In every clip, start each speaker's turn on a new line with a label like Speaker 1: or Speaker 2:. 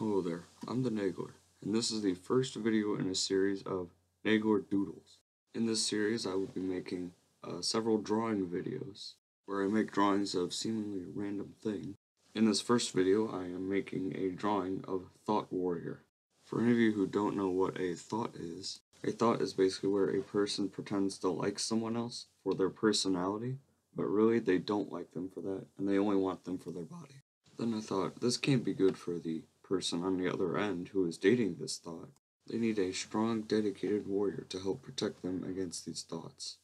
Speaker 1: Hello there, I'm the Nagler, and this is the first video in a series of Nagler Doodles. In this series I will be making uh, several drawing videos, where I make drawings of seemingly random things. In this first video I am making a drawing of Thot Warrior. For any of you who don't know what a thot is, a thot is basically where a person pretends to like someone else for their personality, but really they don't like them for that, and they only want them for their body. Then I thought, this can't be good for the person on the other end who is dating this thot. They need a strong, dedicated warrior to help protect them against these thots.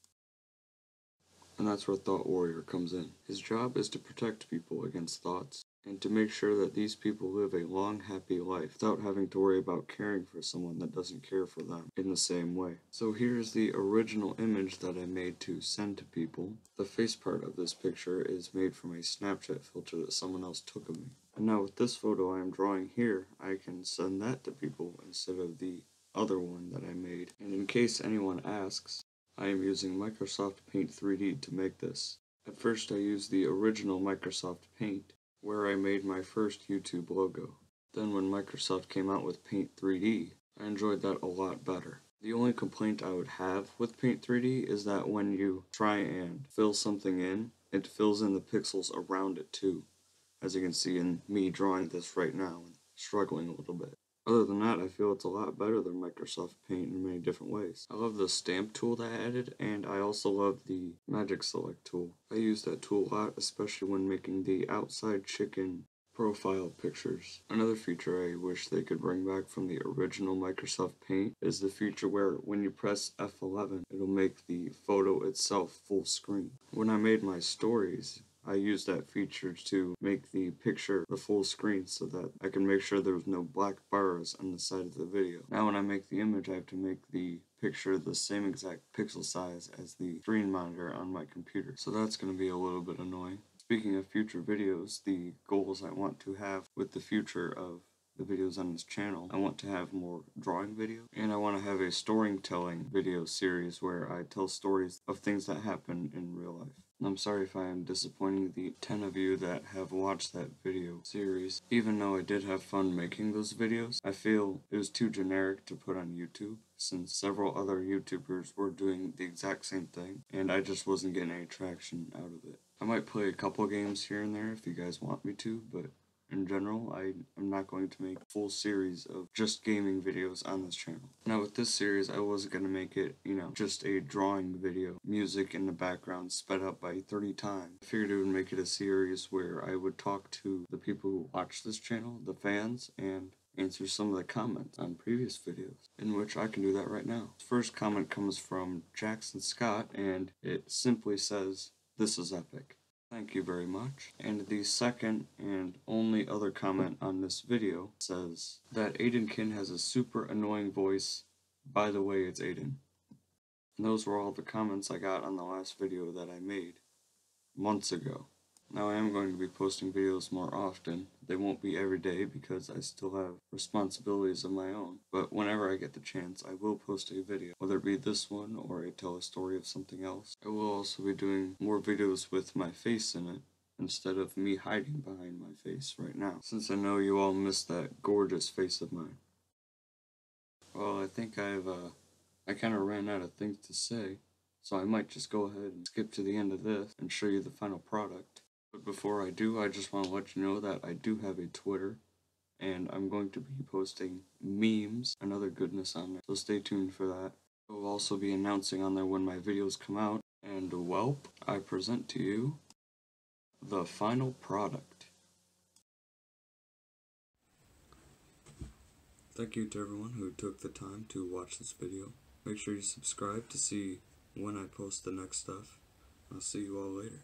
Speaker 1: And that's where Thot Warrior comes in. His job is to protect people against thots, and to make sure that these people live a long, happy life without having to worry about caring for someone that doesn't care for them in the same way. So here's the original image that I made to send to people. The face part of this picture is made from a Snapchat filter that someone else took of me. And now with this photo I am drawing here, I can send that to people instead of the other one that I made. And in case anyone asks, I am using Microsoft Paint 3D to make this. At first I used the original Microsoft Paint, where I made my first YouTube logo. Then when Microsoft came out with Paint 3D, I enjoyed that a lot better. The only complaint I would have with Paint 3D is that when you try and fill something in, it fills in the pixels around it too, as you can see in me drawing this right now and struggling a little bit. Other than that, I feel it's a lot better than Microsoft Paint in many different ways. I love the stamp tool that I added, and I also love the Magic Select tool. I use that tool a lot, especially when making the outside chicken profile pictures. Another feature I wish they could bring back from the original Microsoft Paint is the feature where when you press F11, it'll make the photo itself full screen. When I made my stories, I use that feature to make the picture the full screen so that I can make sure there's no black bars on the side of the video. Now when I make the image I have to make the picture the same exact pixel size as the screen monitor on my computer. So that's going to be a little bit annoying. Speaking of future videos, the goals I want to have with the future of the videos on this channel. I want to have more drawing videos, and I want to have a storytelling video series where I tell stories of things that happen in real life. I'm sorry if I am disappointing the 10 of you that have watched that video series. Even though I did have fun making those videos, I feel it was too generic to put on YouTube since several other YouTubers were doing the exact same thing and I just wasn't getting any traction out of it. I might play a couple games here and there if you guys want me to, but in general, I am not going to make full series of just gaming videos on this channel. Now with this series, I wasn't going to make it, you know, just a drawing video, music in the background sped up by 30 times. I figured it would make it a series where I would talk to the people who watch this channel, the fans, and answer some of the comments on previous videos, in which I can do that right now. First comment comes from Jackson Scott, and it simply says, This is epic. Thank you very much. And the second and only other comment on this video says that Aidenkin has a super annoying voice. By the way, it's Aiden. And those were all the comments I got on the last video that I made months ago. Now I am going to be posting videos more often. They won't be every day because I still have responsibilities of my own. But whenever I get the chance, I will post a video, whether it be this one or I tell a story of something else. I will also be doing more videos with my face in it instead of me hiding behind my face right now, since I know you all miss that gorgeous face of mine. Well, I think I've, uh, I kind of ran out of things to say, so I might just go ahead and skip to the end of this and show you the final product. But before I do, I just want to let you know that I do have a Twitter, and I'm going to be posting memes and other goodness on there, so stay tuned for that. I will also be announcing on there when my videos come out, and welp, I present to you the final product. Thank you to everyone who took the time to watch this video. Make sure you subscribe to see when I post the next stuff. I'll see you all later.